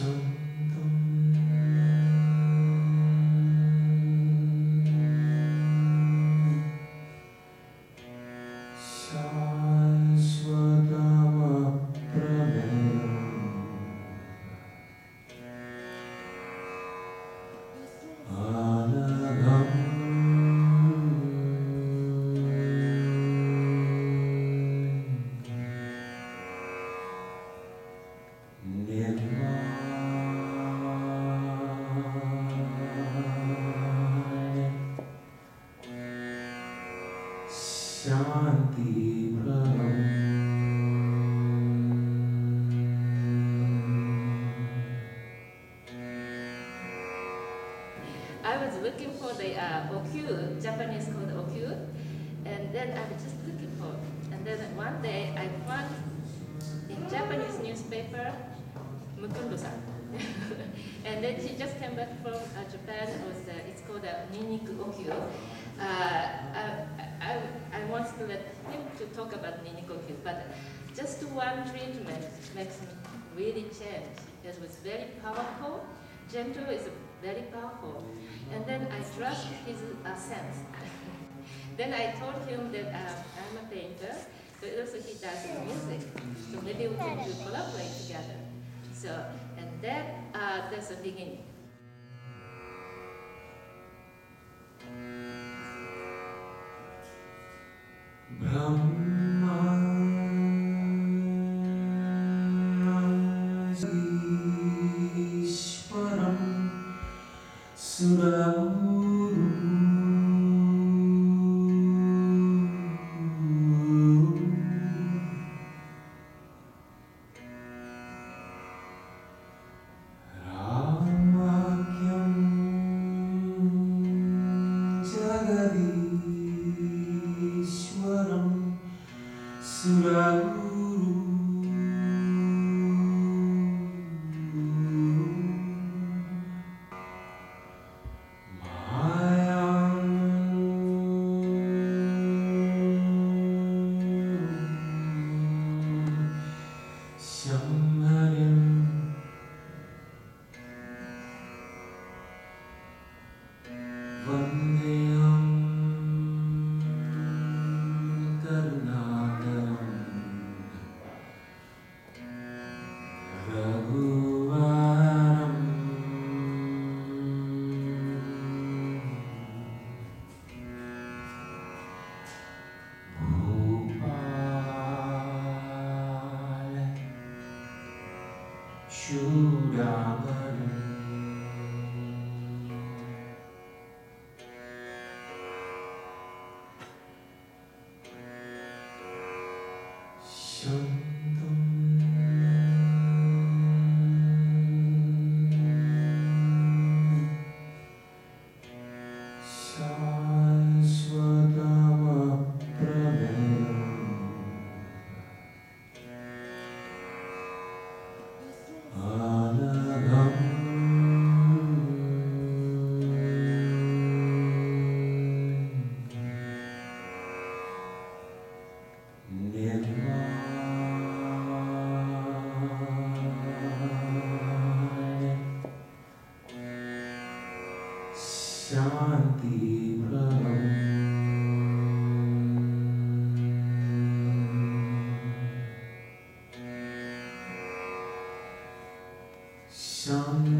stone. I was looking for the uh, Okyu, Japanese called Okyu, and then I was just looking for. And then one day I found in Japanese newspaper Mukundo-san. and then she just came back from uh, Japan. Uh, it's called a Niniku Okyu. Uh, want to let him to talk about Niniku Okyu, but just one treatment makes him really change. It was very powerful. Gentle is very powerful. And then I trust his sense. then I told him that uh, I'm a painter, but also he does music. So maybe we can collaborate together. So, and that, uh, that's the beginning. Brahma Sudamu Surah 修两个。शान्ति शान्तम्